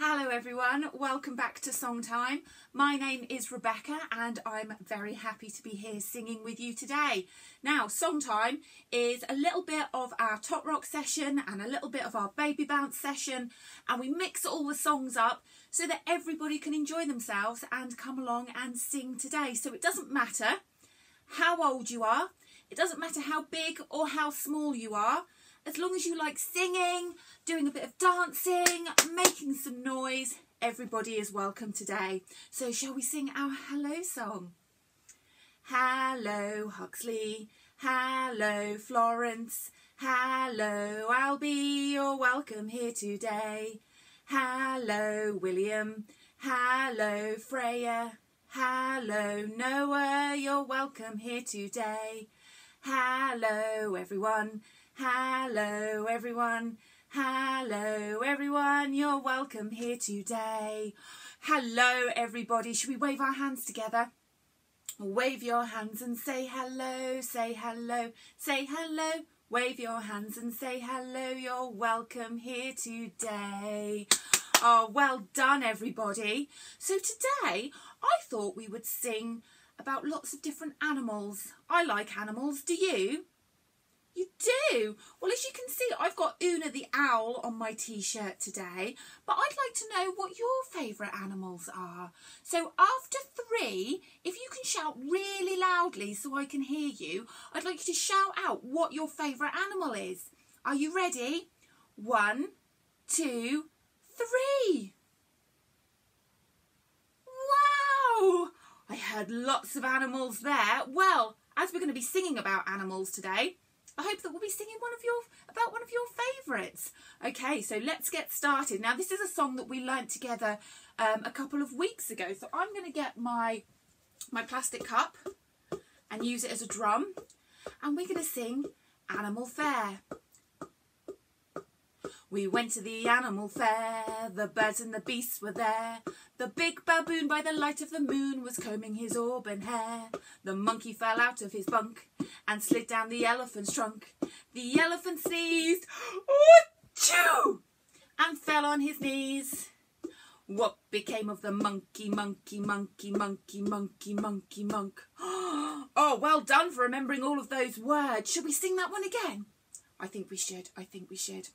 Hello everyone, welcome back to Songtime. My name is Rebeccah and I'm very happy to be here singing with you today. Now, Songtime is a little bit of our Tot Rock session and a little bit of our Baby Bounce session and we mix all the songs up so that everybody can enjoy themselves and come along and sing today. So it doesn't matter how old you are, it doesn't matter how big or how small you are, as long as you like singing, doing a bit of dancing, making some noise, everybody is welcome today. So shall we sing our hello song? Hello Huxley, hello Florence, hello Albie, you're welcome here today. Hello William, hello Freya, hello Noah, you're welcome here today. Hello everyone, Hello everyone, hello everyone, you're welcome here today. Hello everybody, should we wave our hands together? Wave your hands and say hello, say hello, say hello. Wave your hands and say hello, you're welcome here today. Oh, well done everybody. So today I thought we would sing about lots of different animals. I like animals, do you? You do? Well, as you can see, I've got Una the owl on my t-shirt today, but I'd like to know what your favourite animals are. So after three, if you can shout really loudly so I can hear you, I'd like you to shout out what your favourite animal is. Are you ready? One, two, three. Wow! I heard lots of animals there. Well, as we're going to be singing about animals today, I hope that we'll be singing one of your about one of your favourites. Okay, so let's get started. Now this is a song that we learnt together um, a couple of weeks ago. So I'm going to get my my plastic cup and use it as a drum, and we're going to sing Animal Fair. We went to the animal fair, the birds and the beasts were there. The big baboon by the light of the moon was combing his auburn hair. The monkey fell out of his bunk and slid down the elephant's trunk. The elephant sneezed, Achoo! and fell on his knees. What became of the monkey, monkey, monkey, monkey, monkey, monkey, monk? Oh, well done for remembering all of those words. Should we sing that one again? I think we should. I think we should.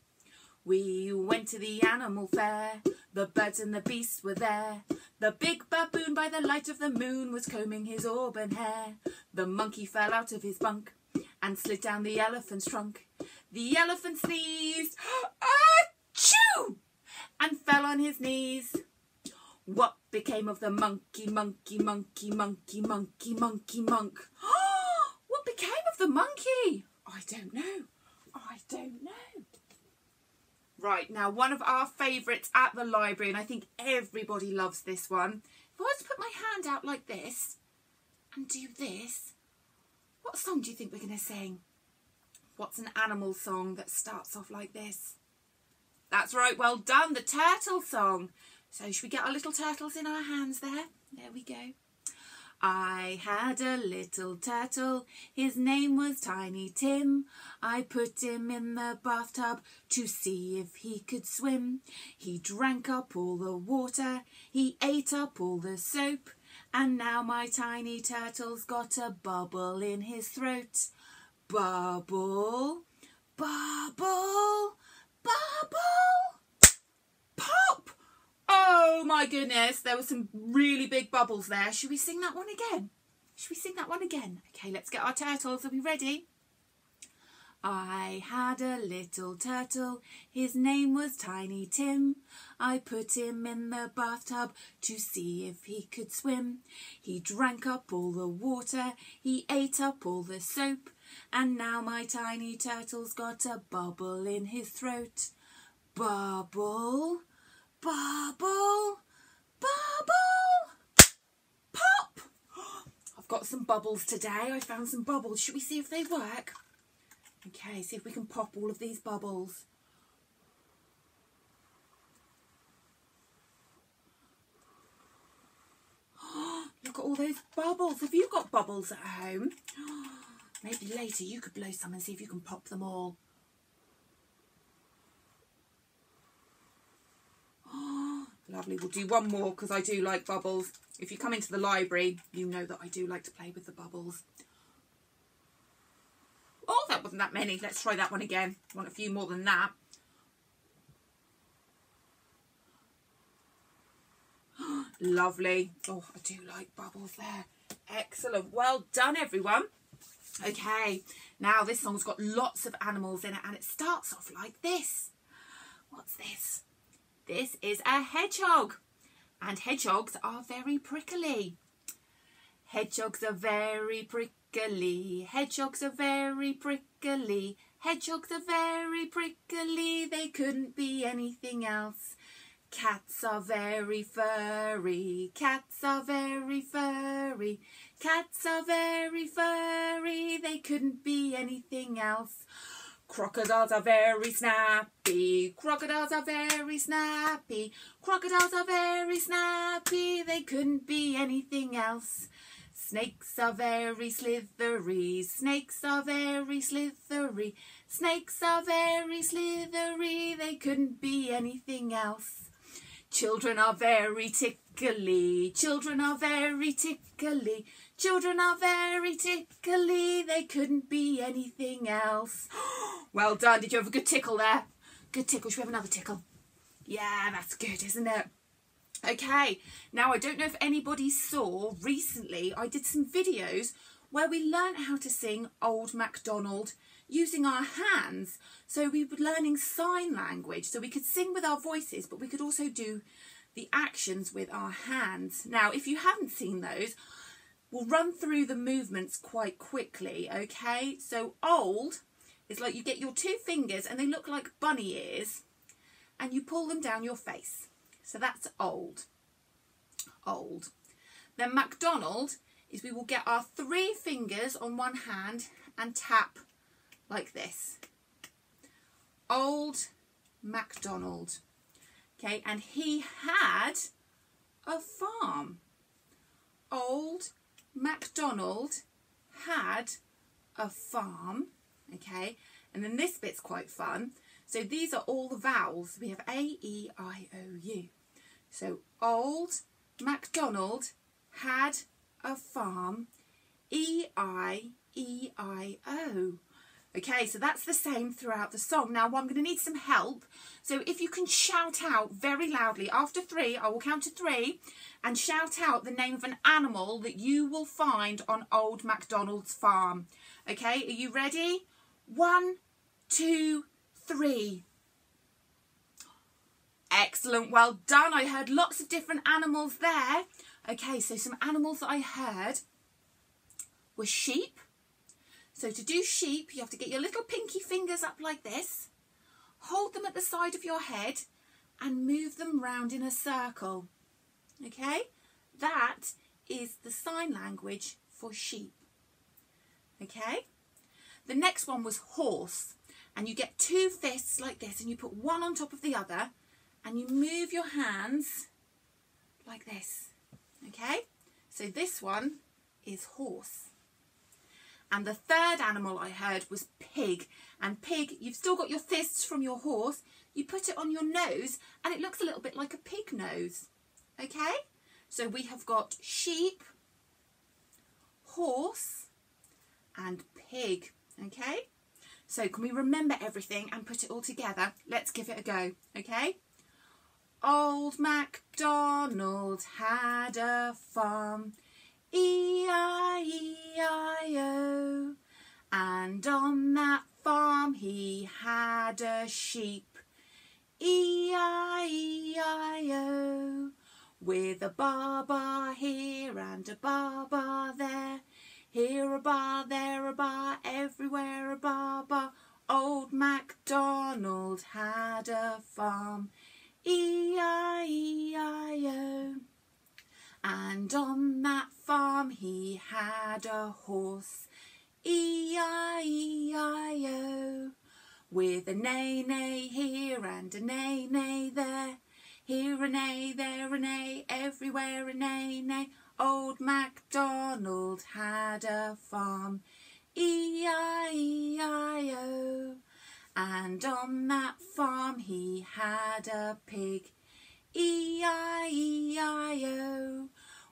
We went to the animal fair, the birds and the beasts were there. The big baboon by the light of the moon was combing his auburn hair. The monkey fell out of his bunk and slid down the elephant's trunk. The elephant sneezed, achoo, and fell on his knees. What became of the monkey, monkey, monkey, monkey, monkey, monkey, monkey, monk? what became of the monkey? I don't know. I don't know. Right, now one of our favourites at the library, and I think everybody loves this one. If I was to put my hand out like this and do this, what song do you think we're going to sing? What's an animal song that starts off like this? That's right, well done, the turtle song. So should we get our little turtles in our hands there? There we go. I had a little turtle, his name was Tiny Tim. I put him in the bathtub to see if he could swim. He drank up all the water, he ate up all the soap, and now my tiny turtle's got a bubble in his throat. Bubble, bubble, bubble, pop! Oh my goodness, there were some really big bubbles there. Should we sing that one again? Should we sing that one again? Okay, let's get our turtles. Are we ready? I had a little turtle, his name was Tiny Tim. I put him in the bathtub to see if he could swim. He drank up all the water, he ate up all the soap, and now my tiny turtle's got a bubble in his throat. Bubble, bubble, bubble, pop! I've got some bubbles today. I found some bubbles. Should we see if they work? Okay, see if we can pop all of these bubbles. Look at all those bubbles. Have you got bubbles at home? Maybe later you could blow some and see if you can pop them all. Lovely. We'll do one more because I do like bubbles. If you come into the library, you know that I do like to play with the bubbles. Oh, that wasn't that many. Let's try that one again. Want a few more than that. Lovely. Oh, I do like bubbles there. Excellent. Well done, everyone. Okay, now this song's got lots of animals in it and it starts off like this. What's this? This is a hedgehog. And hedgehogs are very prickly. Hedgehogs are very prickly. Hedgehogs are very prickly. Hedgehogs are very prickly. They couldn't be anything else. Cats are very furry. Cats are very furry. Cats are very furry. They couldn't be anything else. Crocodiles are very snappy. Crocodiles are very snappy. Crocodiles are very snappy. They couldn't be anything else. Snakes are very slithery. Snakes are very slithery. Snakes are very slithery. They couldn't be anything else. Children are very tickly. Children are very tickly. Children are very tickly. They couldn't be anything else. well done. Did you have a good tickle there? Good tickle. Should we have another tickle? Yeah, that's good, isn't it? Okay, now I don't know if anybody saw recently, I did some videos where we learned how to sing Old MacDonald using our hands. So we were learning sign language. So we could sing with our voices, but we could also do the actions with our hands. Now, if you haven't seen those, we'll run through the movements quite quickly, okay? So old is like you get your two fingers and they look like bunny ears and you pull them down your face. So that's old. Old. Then MacDonald is we will get our three fingers on one hand and tap like this. Old MacDonald. Okay, and he had a farm. Old MacDonald had a farm. Okay, and then this bit's quite fun. So these are all the vowels. We have A, E, I, O, U. So old MacDonald had a farm. E, I, E, I, O. Okay, so that's the same throughout the song. Now, I'm going to need some help. So if you can shout out very loudly, after three, I will count to three, and shout out the name of an animal that you will find on Old MacDonald's farm. Okay, are you ready? One, two, three. Excellent, well done. I heard lots of different animals there. Okay, so some animals that I heard were sheep, so to do sheep, you have to get your little pinky fingers up like this, hold them at the side of your head and move them round in a circle. Okay? That is the sign language for sheep. Okay? The next one was horse. And you get two fists like this and you put one on top of the other and you move your hands like this. Okay? So this one is horse. And the third animal I heard was pig. And pig, you've still got your fists from your horse. You put it on your nose and it looks a little bit like a pig nose. Okay? So we have got sheep, horse and pig. Okay? So can we remember everything and put it all together? Let's give it a go. Okay? Old MacDonald had a farm E-I-E-I-O. And on that farm he had a sheep. E-I-E-I-O. With a baa here and a baa there. Here a baa, there a baa, everywhere a baa. Old MacDonald had a farm. E-I-E-I-O. And on that farm he had a horse, E-I-E-I-O, with a neigh-neigh here and a neigh-neigh there, here a neigh, there a neigh, everywhere a neigh-neigh. Old MacDonald had a farm, E-I-E-I-O, and on that farm he had a pig, E-I-E-I-O.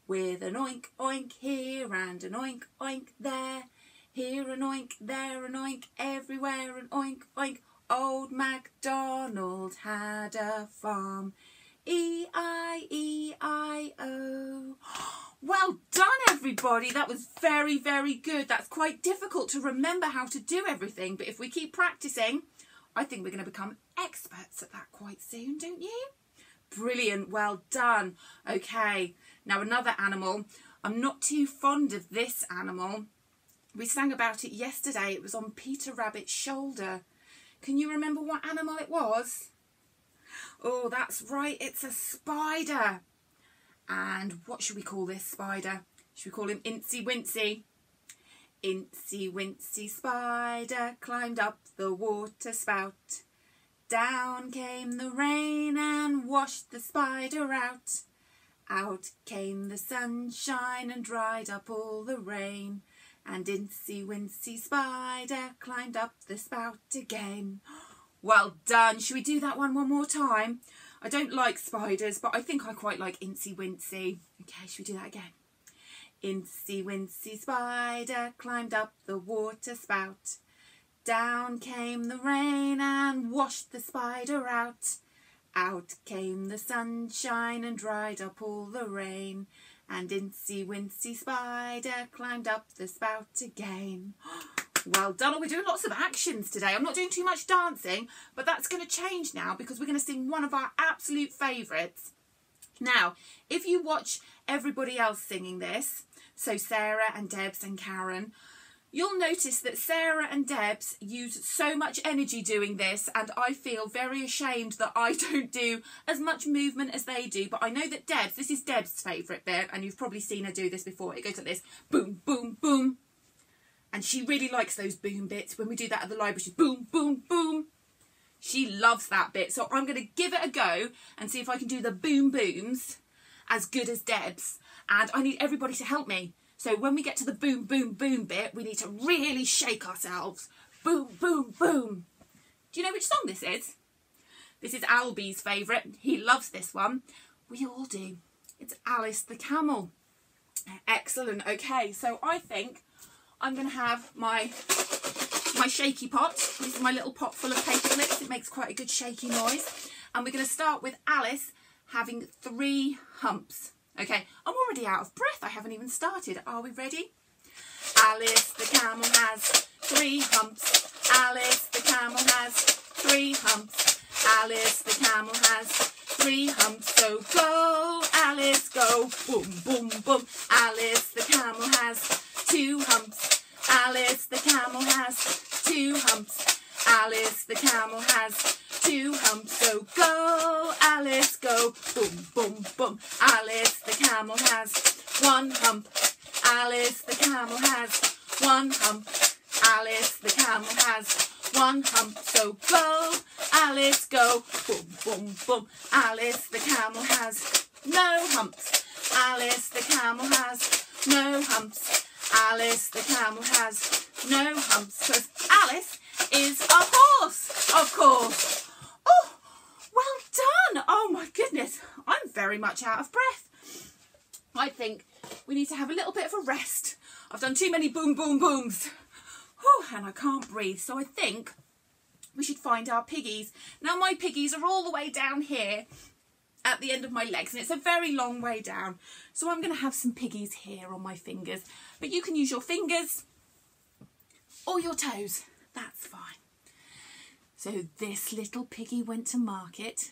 With an oink oink here and an oink oink there. Here an oink, there an oink, everywhere an oink oink. Old MacDonald had a farm. E-I-E-I-O. Well done, everybody. That was very, very good. That's quite difficult to remember how to do everything, but if we keep practicing, I think we're going to become experts at that quite soon, don't you? Brilliant. Well done. Okay. Now, another animal. I'm not too fond of this animal. We sang about it yesterday. It was on Peter Rabbit's shoulder. Can you remember what animal it was? Oh, that's right. It's a spider. And what should we call this spider? Should we call him Incy Wincy? Incy Wincy Spider climbed up the water spout. Down came the rain and washed the spider out. Out came the sunshine and dried up all the rain. And Incy Wincy Spider climbed up the spout again. Well done. Should we do that one one more time? I don't like spiders, but I think I quite like Incy Wincy. Okay, should we do that again? Incy Wincy Spider climbed up the water spout. Down came the rain and washed the spider out. Out came the sunshine and dried up all the rain. And Incy Wincy Spider climbed up the spout again. Well done. We're doing lots of actions today. I'm not doing too much dancing, but that's going to change now because we're going to sing one of our absolute favourites. Now, if you watch everybody else singing this, so Sarah and Debs and Karen, you'll notice that Sarah and Debs use so much energy doing this and I feel very ashamed that I don't do as much movement as they do. But I know that Debs, this is Debs' favourite bit and you've probably seen her do this before. It goes like this, boom, boom, boom, and she really likes those boom bits. When we do that at the library, she's boom, boom, boom. She loves that bit. So I'm going to give it a go and see if I can do the boom booms as good as Deb's. And I need everybody to help me. So when we get to the boom, boom, boom bit, we need to really shake ourselves. Boom, boom, boom. Do you know which song this is? This is Albie's favourite. He loves this one. We all do. It's Alice the Camel. Excellent. Okay, so I think I'm going to have my my shaky pot. This is my little pot full of paper clips. It makes quite a good shaky noise. And we're going to start with Alice having three humps. Okay, already out of breath. I haven't even started. Are we ready? Alice the camel has three humps. Alice the camel has three humps. Alice the camel has three humps. So go, Alice, go. Boom, boom, boom. Alice the camel has two humps. Alice the camel has two humps. Alice the camel has two humps. So go, Alice, go. Boom, boom, boom. Alice the camel has one hump. Alice the camel has one hump. Alice the camel has one hump. So go, Alice, go. Boom, boom, boom. Alice the camel has no humps. Alice the camel has no humps. Alice the camel has no humps because Alice is a horse, of course. Oh, my goodness, I'm very much out of breath. I think we need to have a little bit of a rest. I've done too many boom, boom, booms. Whew, and I can't breathe. So I think we should find our piggies. Now my piggies are all the way down here at the end of my legs and it's a very long way down. So I'm going to have some piggies here on my fingers. But you can use your fingers or your toes. That's fine. So this little piggy went to market.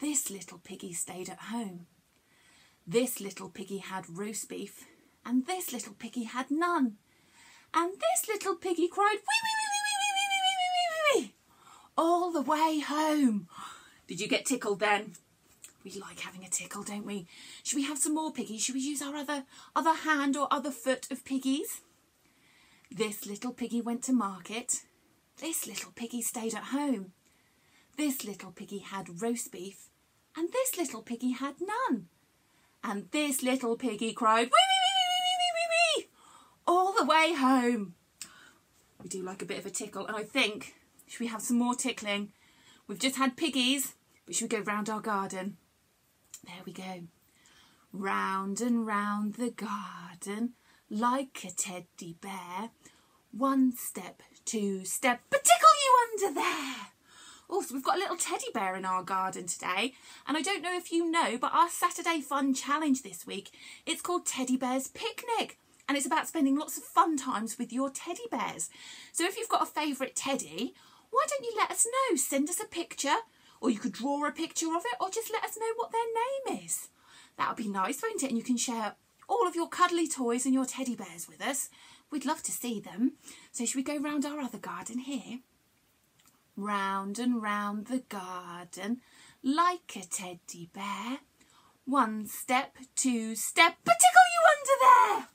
This little piggy stayed at home. This little piggy had roast beef and this little piggy had none. And this little piggy cried wee wee wee wee wee wee wee wee wee wee wee all the way home. Did you get tickled then? We like having a tickle, don't we? Should we have some more piggies? Should we use our other, other hand or other foot of piggies? This little piggy went to market. This little piggy stayed at home. This little piggy had roast beef and this little piggy had none. And this little piggy cried, wee, wee, wee, wee, wee, wee, wee, wee all the way home. We do like a bit of a tickle, and I think, should we have some more tickling? We've just had piggies, but should we go round our garden? There we go. Round and round the garden, like a teddy bear. One step, two step, but tickle you under there. Also, we've got a little teddy bear in our garden today. And I don't know if you know, but our Saturday Fun Challenge this week, it's called Teddy Bear's Picnic. And it's about spending lots of fun times with your teddy bears. So if you've got a favourite teddy, why don't you let us know? Send us a picture, or you could draw a picture of it, or just let us know what their name is. That would be nice, won't it? And you can share all of your cuddly toys and your teddy bears with us. We'd love to see them. So should we go round our other garden here? Round and round the garden like a teddy bear. One step, two step, but tickle you under there.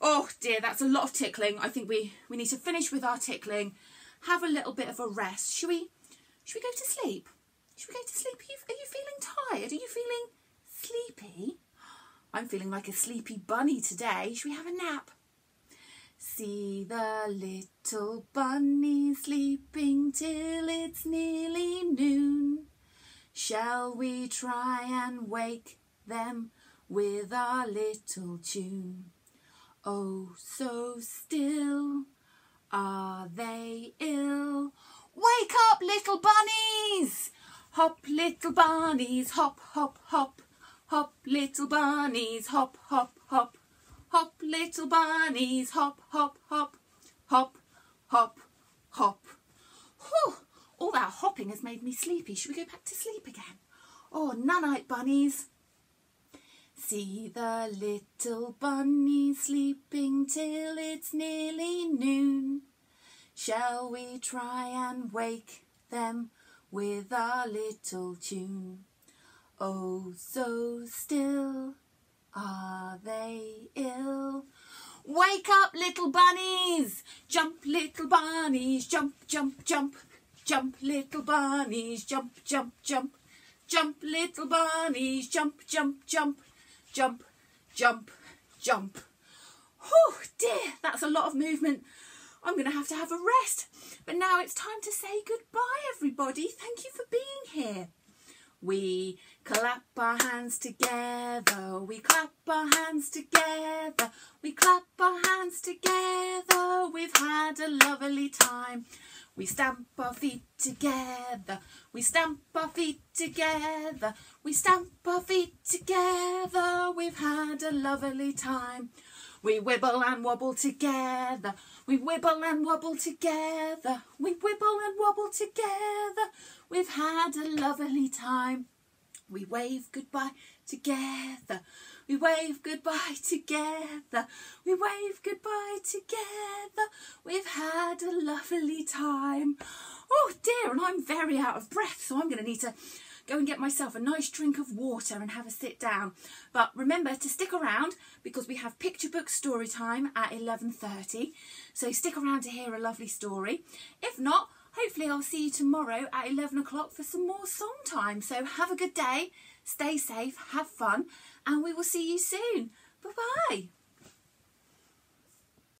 Oh dear, that's a lot of tickling. I think we, we need to finish with our tickling, have a little bit of a rest. Should we, should we go to sleep? Should we go to sleep? Are you, are you feeling tired? Are you feeling sleepy? I'm feeling like a sleepy bunny today. Should we have a nap? See the little bunny sleeping till it's nearly noon. Shall we try and wake them with our little tune? Oh, so still are they ill? Wake up, little bunnies! Hop, little bunnies, hop, hop, hop. Hop, little bunnies, hop, hop, hop. Hop, little bunnies, hop, hop, hop. Hop, hop, hop. Whew, all that hopping has made me sleepy. Should we go back to sleep again? Oh, night bunnies. See the little bunnies sleeping till it's nearly noon. Shall we try and wake them with our little tune? Oh, so still are they ill? Wake up, little bunnies! Jump, little bunnies, jump, jump, jump. Jump, little bunnies, jump, jump, jump. Jump, little bunnies, jump, jump, jump. Jump, jump, jump. Oh dear, that's a lot of movement. I'm going to have to have a rest. But now it's time to say goodbye, everybody. Thank you for being here. We clap our hands together, we clap our hands together, we clap our hands together, we've had a lovely time. We stamp our feet together, we stamp our feet together, we stamp our feet together, we've had a lovely time. We wibble and wobble together. We wibble and wobble together. We wibble and wobble together. We've had a lovely time. We wave goodbye together. We wave goodbye together. We wave goodbye together. We've had a lovely time. Oh dear, and I'm very out of breath, so I'm going to need to go and get myself a nice drink of water and have a sit down. But remember to stick around because we have picture book story time at 11.30. So stick around to hear a lovely story. If not, hopefully I'll see you tomorrow at 11 o'clock for some more song time. So have a good day, stay safe, have fun, and we will see you soon. Bye-bye.